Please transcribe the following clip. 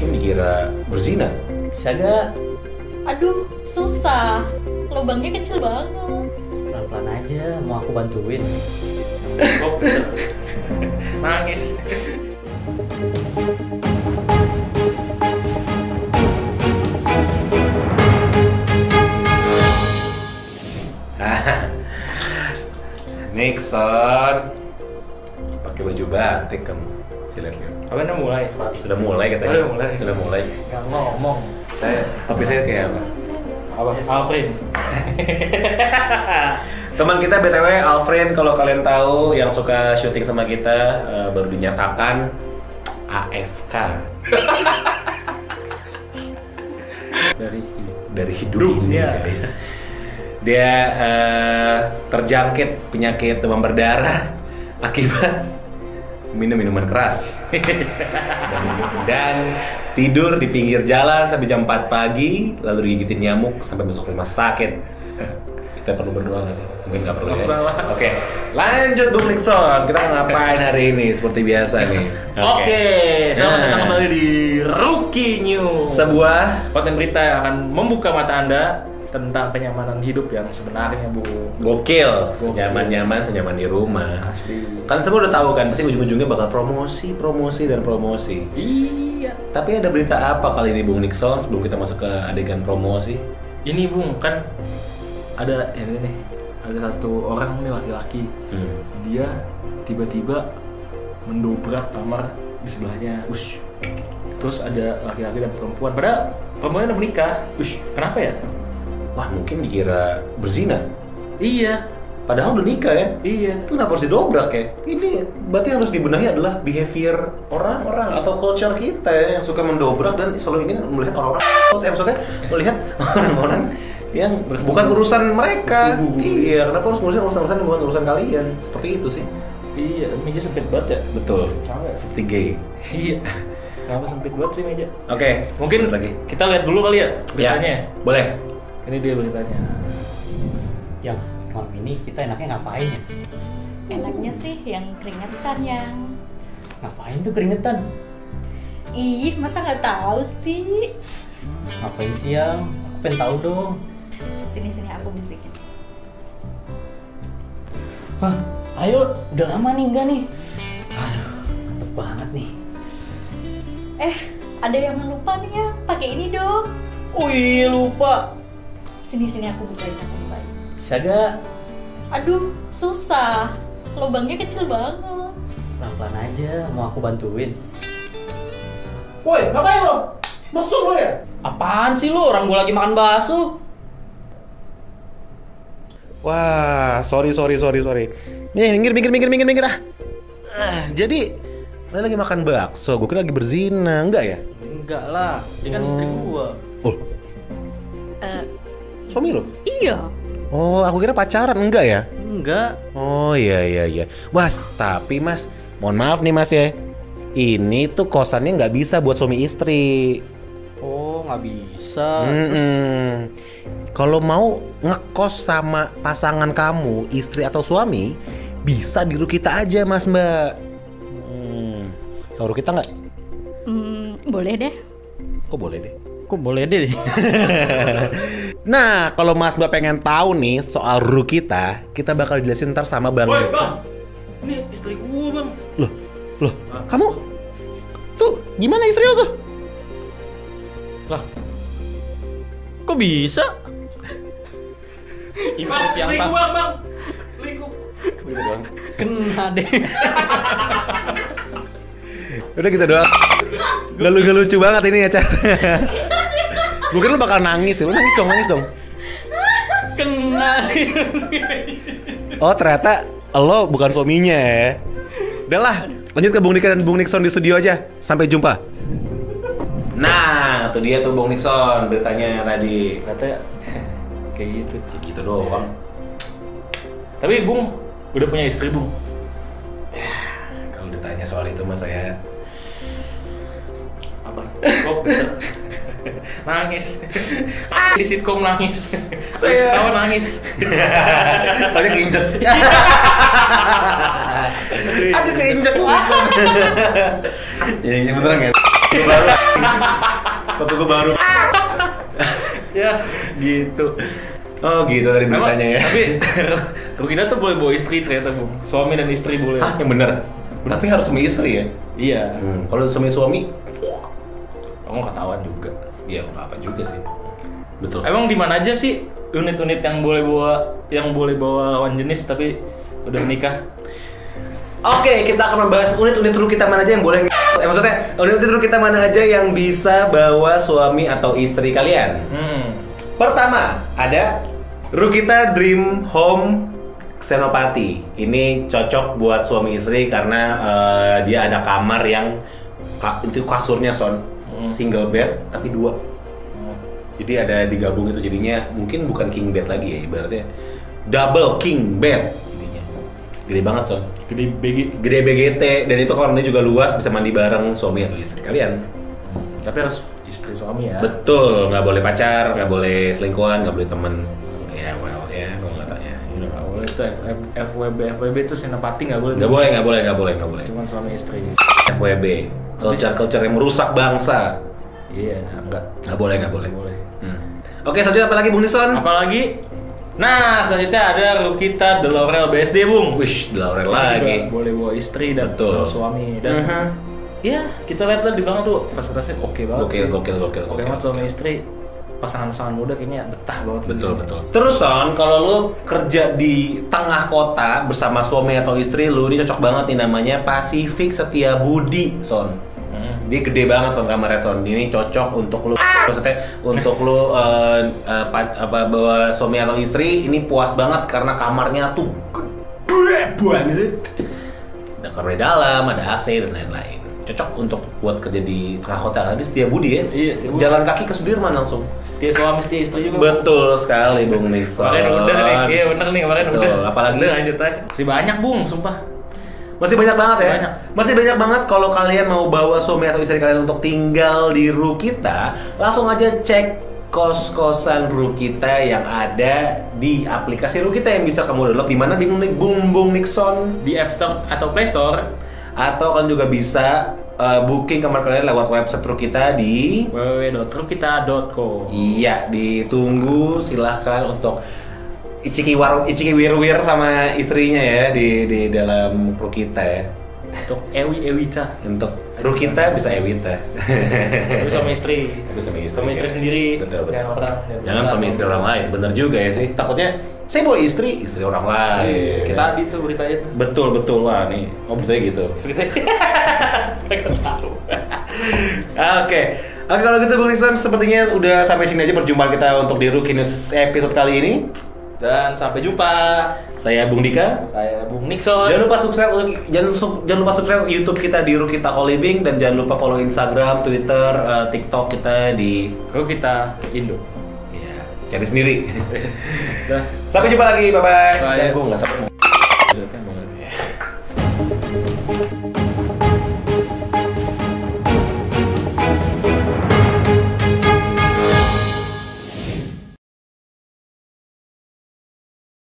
mungkin dikira berzina. Bisa gak? Aduh, susah. Lubangnya kecil banget. Pelan-pelan aja, mau aku bantuin. Nangis. Nixon pakai baju batik kamu. Saya lihat Apa udah mulai? Sudah mulai katanya. Sudah mulai. Sudah mulai. Nggak ngomong. Saya tapi saya kayak apa? Apa? Alfred. Teman kita BTW Alfred kalau kalian tahu yang suka syuting sama kita eh, baru dinyatakan AFK Dari dari hidup ini Dunia. guys. Dia eh, terjangkit penyakit demam berdarah akibat minum minuman keras. Dan, dan tidur di pinggir jalan sampai jam 4 pagi lalu digigitin nyamuk sampai besok rumah sakit. Kita perlu berdoa nggak sih? Mungkin nggak perlu ya. oke lanjut Bung Nixon kita ngapain hari ini? Seperti biasa nih. Oke, selamat Nah. datang kembali di Rookie News. sebuah konten berita yang akan membuka mata Anda tentang kenyamanan hidup yang sebenarnya, Bu. gokil senyaman-nyaman senyaman di rumah Asli. Kalian semua udah tahu kan, pasti ujung-ujungnya bakal promosi, promosi, dan promosi. Iya. Tapi ada berita apa kali ini Bung Nixon sebelum kita masuk ke adegan promosi? Ini, Bung, kan ada ini nih. Ada satu orang nih laki-laki. Hmm. Dia tiba-tiba mendobrak kamar di sebelahnya. Ush. Terus ada laki-laki dan perempuan. Padahal perempuannya udah menikah. Ush, kenapa ya? Wah mungkin dikira berzina. Iya, Padahal udah nikah ya. iya. Itu kenapa harus didobrak ya? Ini berarti harus dibenahi adalah behavior orang-orang atau culture kita ya yang suka mendobrak dan selalu ingin melihat orang-orang eh, maksudnya melihat orang-orang yang Bersetubuh. bukan urusan mereka. Bersetubuh. Iya, kenapa harus ngurusin urusan-urusan yang bukan urusan kalian? Seperti itu sih. Iya, meja sempit banget ya. Betul. Capek. Seperti gay. Iya. Kenapa sempit banget sih meja? Oke, Mungkin lanjut lagi. kita lihat dulu kali ya beritanya. Ya, boleh. Ini dia beritanya. Yang malam ini kita enaknya ngapain ya? Enaknya sih yang keringetan yang Ngapain tuh keringetan? Ih, masa nggak tahu sih? Ngapain sih yang? Aku pengen tahu dong. Sini-sini aku bisikin. Hah, ayo, udah lama nih enggak nih? Aduh, mantep banget nih. Eh, ada yang lupa nih ya. Pakai ini dong. Oh iya lupa. Sini-sini aku bukain, aku bukain. Bisa gak? Aduh, susah. Lubangnya kecil banget. Pelan-pelan aja, mau aku bantuin. Woi, ngapain lo? Mesum lo ya? Apaan sih lo? Orang gua lagi makan bakso. Wah, sorry, sorry, sorry, sorry. Nih, minggir, minggir, minggir, minggir, minggir ah. Ah, jadi, kalian lagi makan bakso, gue kira lagi berzina, enggak ya? Enggak lah, dia kan istri gua. Oh, Eh, suami lo? iya. Oh, aku kira pacaran, enggak ya? Enggak. Oh, iya, iya, iya. Mas, tapi mas, mohon maaf nih mas ya. Ini tuh kosannya nggak bisa buat suami istri. Oh, nggak bisa. Mm-mm. Kalau mau ngekos sama pasangan kamu, istri atau suami, bisa di kita aja, Mas Mbak. Hmm. Tahu kita nggak? Hmm, boleh deh. Kok boleh deh. Kok boleh deh? Nah, kalau Mas Mbak pengen tahu nih soal ru kita, kita bakal jelasin ntar sama Bang. Woi. Bang. Ini istri gua, Bang. Loh, loh, kamu tuh gimana istri lo tuh? Lah, Kok bisa? Bang, yang selingkuh, sama. Bang, Bang. Selingkuh. Gitu doang. Kena deh. Udah kita doang. Gak, lu- gak lucu banget ini ya, Cah. Mungkin lu bakal nangis ya. Lu nangis dong, nangis dong. Kena. Oh, ternyata lo bukan suaminya ya. Udahlah, lanjut ke Bung Nika dan Bung Nixon di studio aja. Sampai jumpa. Nah, itu dia tuh Bung Nixon beritanya tadi. Katanya kayak gitu. Ya gitu doang. Tapi Bung udah punya istri, Bung. Kalau ditanya soal itu mas saya Apa? Oh. nangis. Di sitkom nangis. Saya ketawa nangis. Tanya keinjek. Aduh keinjek. Ya, ini beneran ya. Baru. Gue baru. ya gitu. Oh gitu dari Emang- beritanya ya. Tapi Rukina tuh boleh bawa istri ternyata bung. Suami dan istri boleh. Ah, yang bener. Tapi harus suami istri ya. Iya. Hmm, kalau suami suami, Aku nggak ketahuan juga. Ya nggak apa juga sih. Betul. Emang di mana aja sih unit-unit yang boleh bawa yang boleh bawa lawan jenis tapi udah menikah? Oke, kita akan membahas unit-unit ruk kita mana aja yang boleh eh, maksudnya unit-unit ruk kita mana aja yang bisa bawa suami atau istri kalian. Hmm. Pertama, ada Rukita Dream Home Senopati. Ini cocok buat suami istri karena eh, dia ada kamar yang ka- itu kasurnya son single bed tapi dua. Hmm. Jadi ada digabung itu jadinya mungkin bukan king bed lagi ya ibaratnya double king bed jadinya. Gede banget son. Gede BG. Gede BGT dan itu kamarnya juga luas bisa mandi bareng suami atau istri kalian. Tapi harus istri suami ya. Betul, nggak boleh pacar, nggak boleh selingkuhan, nggak boleh temen. Nggak F- FWB FWB itu senapati nggak boleh. Nggak boleh, nggak boleh, nggak boleh, nggak boleh. Cuman suami istri. FWB, culture-culture yang merusak bangsa. Iya, enggak. Nggak boleh, nggak boleh. Boleh. Hmm. Oke, selanjutnya apa lagi Bung Nison? Apalagi Nah, selanjutnya ada Rukita De Laurel BSD, Bung. Wish, Laurel lagi. Boleh bawa istri dan Betul. suami dan Mhm. ya kita lihat lah di belakang tuh fasilitasnya oke banget. Gokil, sih. gokil, gokil, Oke gokil. banget suami istri pasangan-pasangan muda kayaknya betah banget. Betul betul. Terus Son, kalau lu kerja di tengah kota bersama suami atau istri lu, ini cocok banget nih namanya Pacific Setia Budi, Son. Mhm. Dia gede banget son kamarnya son. Ini cocok untuk lu maksudnya untuk lu eh, eh, pa- apa bawa suami atau istri ini puas banget karena kamarnya tuh gede banget. Ada kamar dalam, ada AC dan lain-lain. Cocok untuk buat kerja di tengah kota dia setia budi ya. Iya, setia budi. Jalan kaki ke Sudirman langsung. Setia suami setia istri juga. Betul sekali Bung Nison. Kemarin udah nih, iya bener nih kemarin Betul. udah. Apalagi Udah lanjut aja. Masih banyak bung, sumpah. masih banyak banget ya. Banyak. Masih banyak banget kalau kalian mau bawa suami atau istri kalian untuk tinggal di Rukita, langsung aja cek kos-kosan Rukita yang ada di aplikasi Rukita yang bisa kamu download di mana di Bung Bung Nixon Di App Store atau Play Store atau kalian juga bisa uh, booking kamar kalian lewat website Rukita di www.rukita.co. Iya, ditunggu silahkan untuk Ichiki War Ichiki Wir sama istrinya ya di di dalam Rukita ya. Untuk Ewi Ewita. Untuk Rukita bisa Ewita. Tapi suami istri. Tapi suami istri. Suami istri sendiri. Betul, betul. Jangan orang. Jangan suami istri orang lain. Bener juga ya sih. Takutnya saya bawa istri, istri orang lain. Iya, Kita tadi tuh beritanya tuh. Betul betul wah nih. Oh beritanya gitu. Beritanya. Tahu. Oke. Oke kalau gitu Bung sepertinya udah sampai sini aja perjumpaan kita untuk di Rookie News episode kali ini. Dan sampai jumpa. Saya Bung Dika. Saya Bung Nixon. Jangan lupa subscribe untuk jangan jangan lupa subscribe YouTube kita di Rukita Co Living dan jangan lupa follow Instagram, Twitter, eh, TikTok kita di Rukita Indo. ya cari sendiri. Sampai jumpa lagi, bye bye. Bye. Mau